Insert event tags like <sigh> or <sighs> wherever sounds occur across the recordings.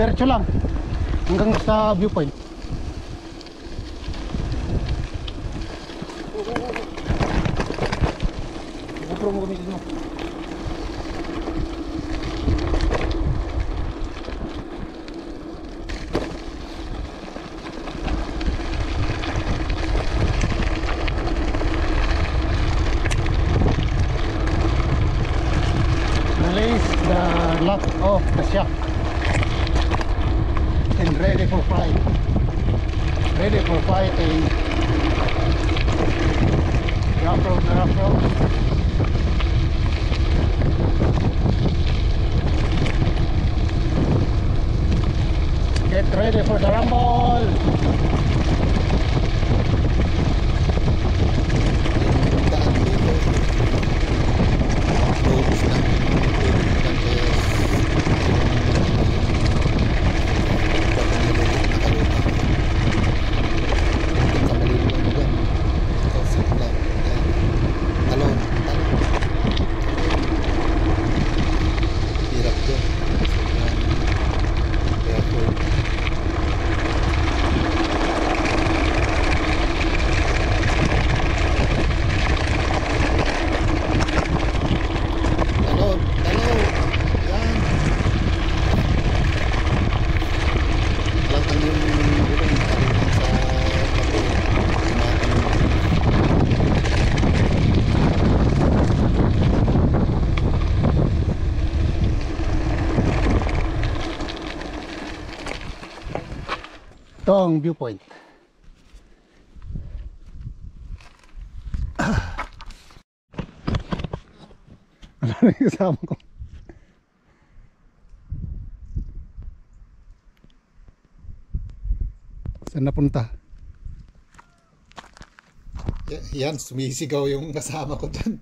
diretso lang. Hanggang sa viewpoint. GoPro mo gamitin mo. Ang viewpoint. Ano na yung kasama ko? Saan napunta? Y- yan, sumisigaw yung kasama ko dyan.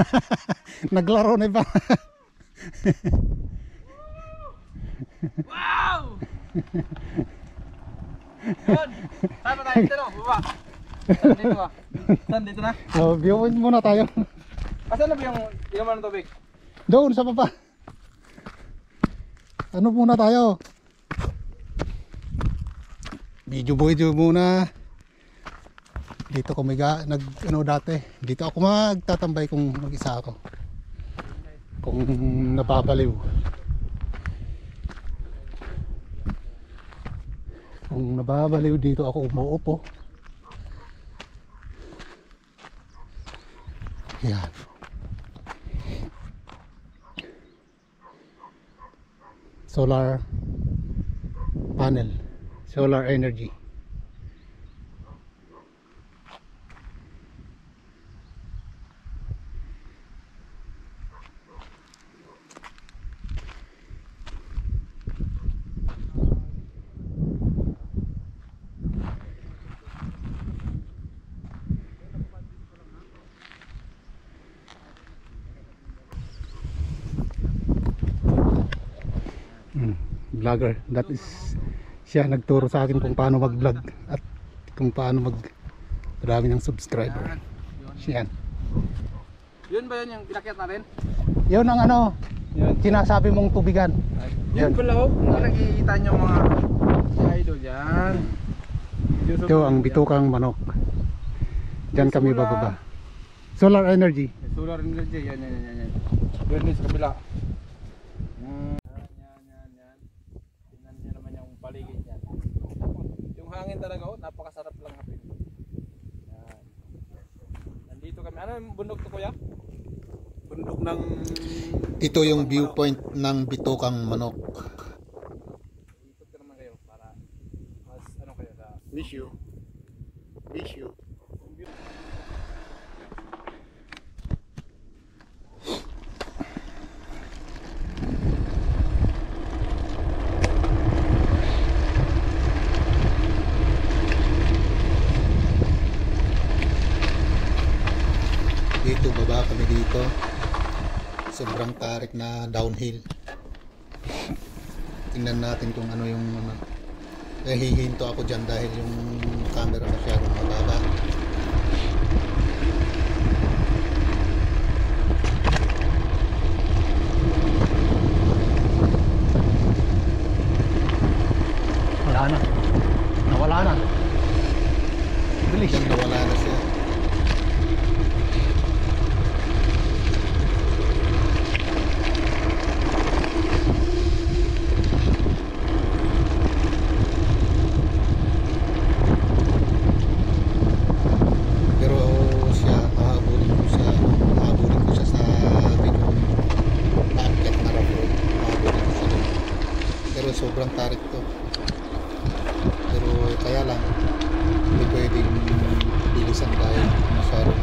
<laughs> Naglaro na iba. Yun! Saan tayo dito no? Baba! Saan dito ba? Saan dito na? so, viewpoint muna tayo. Asan na ba yung inuman ng tubig? Doon sa baba. Ano muna tayo? Video video muna. Dito ko miga nag ano dati. Dito ako magtatambay kung mag-isa ako. Kung nababaliw. Kung nababaliw dito ako umuupo. Yan. solar panel solar energy Mm, vlogger. That is siya nagturo sa akin kung paano mag-vlog at kung paano mag marami ng subscriber. Siya. Yun ba yun yung pinakyat natin? Yun ang ano, Yun. sinasabi mong tubigan. Yun pala oh. Kung nakikita nyo mga idol yan. Ito ang bitukang manok. Diyan kami bababa. Solar energy. Solar energy. Yan, yan, yan, yan. Yun din sa kabila. Yan, yan, yan, yan. Tingnan nyo naman yung paligid yan. Yung hangin talaga oh, napakasarap lang hapin. Yan. Nandito kami. Ano yung bundok to kuya? Bundok ng... Ito yung viewpoint ng bitukang manok. Ikot ka naman kayo para mas ano kayo na Miss you. Miss you. sobrang tarik na downhill. Tingnan natin kung ano yung ano eh, hihinto ako dyan dahil yung camera masyadong mababa. Wala na. Nawala na. Bilis. Nawala na sobrang tarik to. Pero kaya lang, hindi pwedeng bilisan dahil masyadong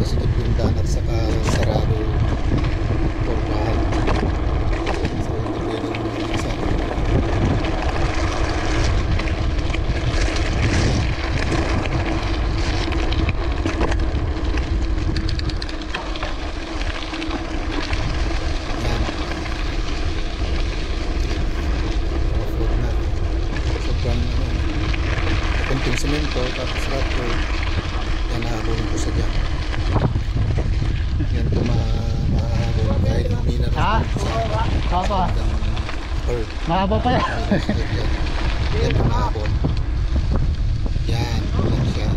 masikip yung daan at saka sarado porbahan. So hindi pwedeng bilisan. Yan. Off-road na. Sobrang ano, kunting semento tapos rato yan nahabulin ko sa dyan. Yan ito ma mahabol dahil humina na Ha? sa Papa, ng mahaba pa. Yan <laughs> ito mahabol. Yan, yan siya.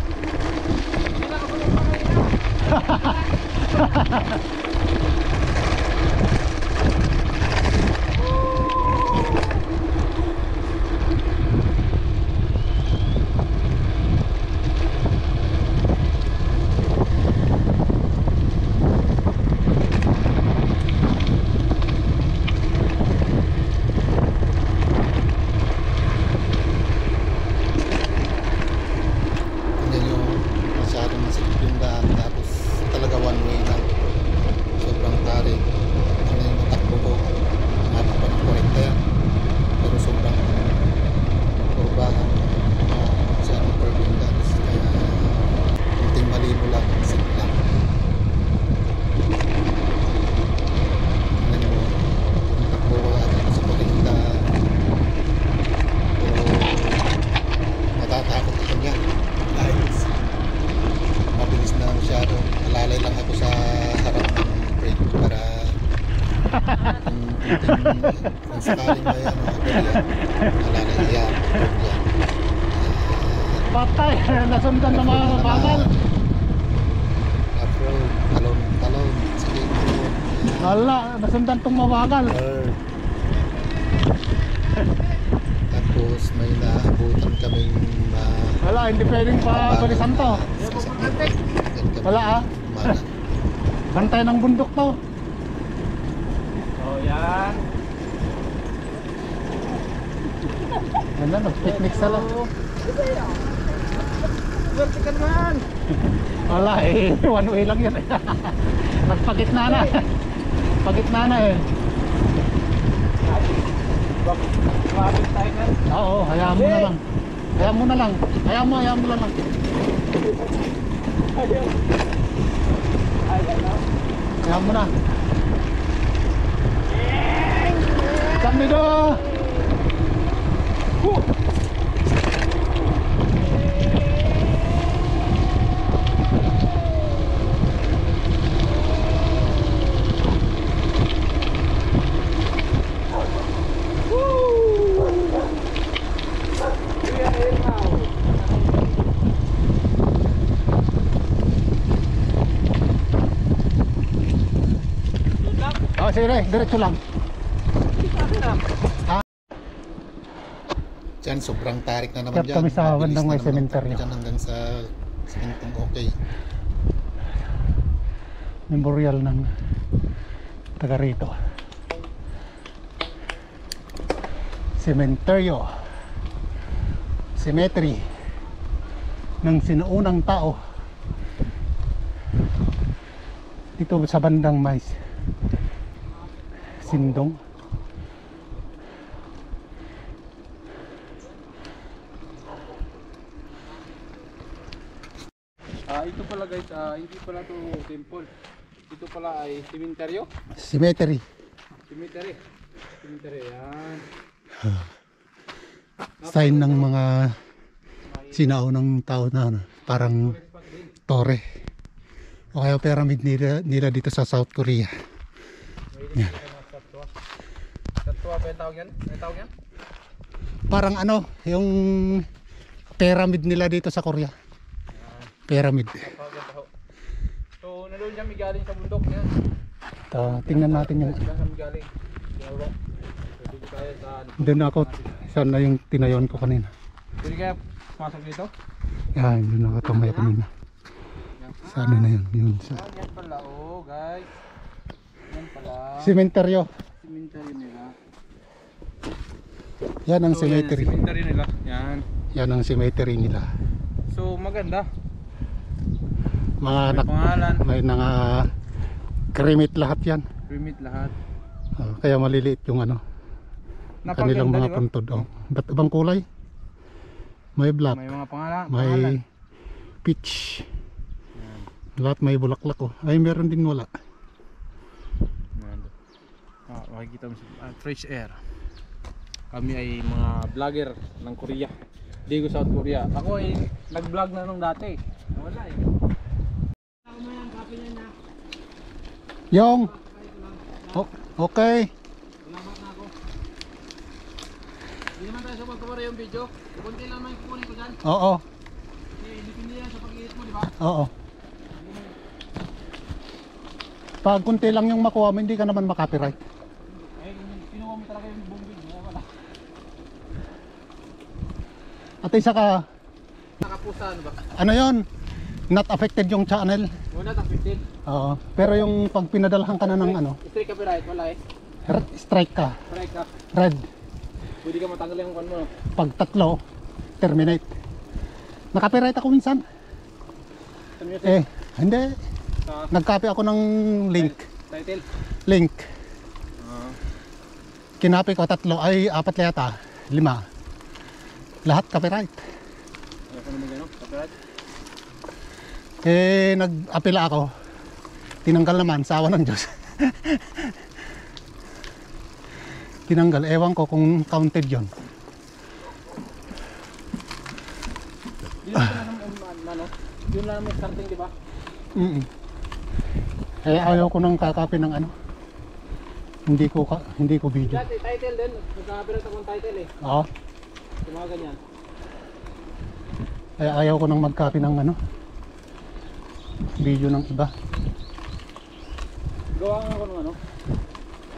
Tingnan nyo, masyadong masikip yung daan tapos talaga one way lang. Sobrang tarik. Ano yung matakbo ko. Umabot pa ng 40 yan. Pero sobrang kurbahan. Masyadong curve yung daan. Kaya kunting mali mo lang, isip lang. Tingnan nyo, yung takbo ko agad sa 40. Pero natatakot ako niyan dahil mabilis na masyado alalay lang ako sa harap ng brake para kung, kung, kung sakaling may ano ako yan alalay yan huwag yan Patay, <laughs> nasundan ng mga talon talon skateboard Wala, nasundan tong mabagal. Or, tapos may naabutan kaming ma Wala, hindi pwedeng pa balisan to. Wala ah. Bantay ng bundok to. So yan. Ano, nag-picnic sa lang. Swerte ka naman. <laughs> Wala eh, <laughs> one way lang yun. <laughs> Nagpagitna na. Pagitna na eh. Mabit tayo na. Oo, hayaan mo na lang. Hayaan mo na lang. Hayaan mo, hayaan mo na lang. Hayaan mo na. Kami do. Sige, diretso lang. Diyan, sobrang tarik na naman Kaya dyan. kami sa Mabilis bandang na may naman sementeryo. Dyan hanggang sa sementong okay. Memorial ng taga rito. Cementerio. Cemetery ng sinuunang tao. Dito sa bandang mais. Sindong. Ah, ito pala guys, ah, hindi pala to temple. Ito pala ay cementerio. Cemetery. Cemetery. Cemetery, yan. <sighs> Sign ng mga sinaunang tao na ano, parang tore. O kaya pyramid nila, nila dito sa South Korea. Satwa. Yung tawag yan? May tawag yan? Parang ano, yung pyramid nila dito sa Korea. Pyramid. So, nandun siya may galing sa bundok yan. Ito, tingnan natin yung Sila sa may galing. Sinuro. So, dito tayo sa... doon ako saan na yung tinayon ko kanina. Pwede kaya pasok dito? Yan, doon ako tumay kanina. Sa ano na yun, yun sa yan pala, oh guys. Yan pala. sementeryo. Cemetery nila. Yan ang So, yan, cemetery. cemetery nila. Yan. Yan ang cemetery nila. So maganda. Mga May anak, pangalan. may mga kremit lahat yan. Permit lahat. Oh, kaya maliliit yung ano, kanilang Napakaganda, mga di ba? puntod. Oh. Ba't ibang kulay? May black, May mga pangalan. pangalan. may peach. Lahat may bulaklak oh. Ay meron din wala. Yan. Ah, makikita mo si ah, fresh air. Kami ay mga vlogger ng Korea. Digo South Korea. Ako ay nag-vlog na nung dati. Wala eh. Yung okay. Salamat na ako. Hindi naman tayo sa pagkabara yung video. Kunti lang naman kukunin ko dyan. Oo. Kasi depende yan sa pag-iit mo, di ba? Oo. Pag kunti lang yung makuha mo, hindi ka naman makapiright. Eh, kung kinuha mo talaga yung buong video, wala. At isa ka, Nakapusa, ano ba? ano yon? Not affected yung channel. Muna, tang 15. Oo. Pero yung pag pinadalhan ka na ng ano, Straight copyright, wala eh. red strike ka, Strike ka. red. Pwede ka matanggal yung kwan mo. no? Pag tatlo, terminate. Nakapiright ako minsan. Sa music. Eh, hindi. Sa Nagcopy ako ng link. title. Link. Ah. Kinapi ko tatlo, ay apat yata. Lima. Lahat copyright. Eh, nag-apela ako. Tinanggal naman, sa awa ng Diyos. <laughs> Tinanggal, ewan ko kung counted yon. Yun lang <laughs> naman, yun lang naman starting, di ba? Mm Eh, ayaw ko nang kakapi ng ano. Hindi ko ka, hindi ko video. Title din. Nagkakapirat akong title eh. Oo. Mga ganyan. Kaya ayaw ko nang mag-copy ng ano, video ng iba. Gawa nga ako ng ano,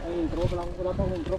ay intro, wala, wala pa akong intro.